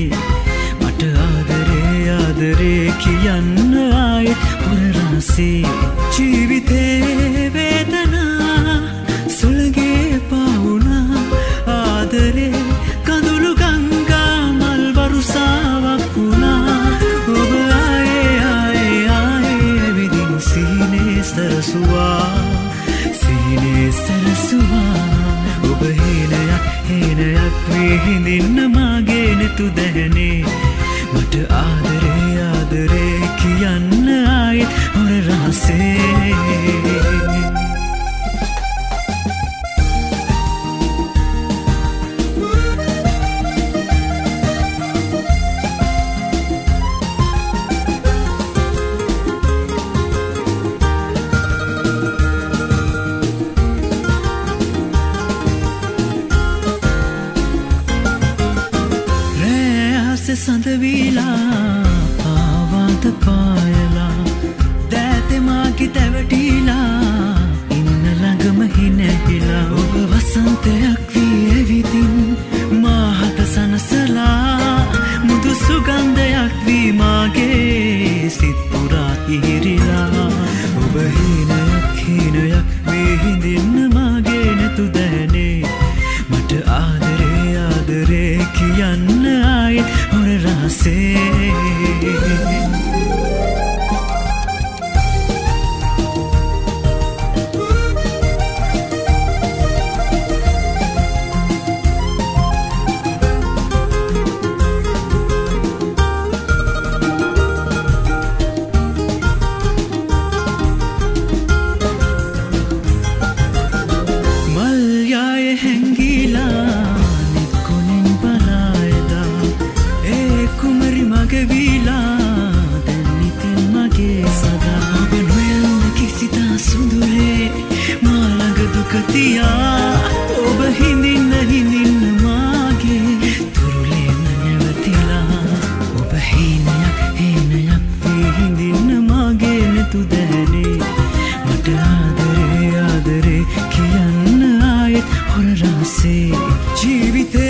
නැතු දැනේ මට ආදරේ ආදරේ කියන්න ආයෙත් පුරරාසේ ජීවිතේ වේදනා සුළගේ පවුනා. ආදරේ කඳුළු ගංගා මල් වරුසාවක් වුණා. ඔබ ආයේ ආයේ ආයේ ඇවිදින් සීනේ සරසුවා. සීනේ සරසුවා. ඔබ හේනයක් හේනයක් විහිඳින්න මාගේ නෙතු සඳවීලා පාවාත පායලා දෑතෙමාකි තැවටී você. ගියා. ඔබ හිඳින්න හිඳින්න මාගේ. තුරුලේම නැවතිලා. ඔබ හීනයක් හීනයක් වී හිඳින්න මාගේ නැතු දැනේ. මට ආදරේ ආදරේ කියන්න ආයෙත් හොර රාසේ ජීවිතේ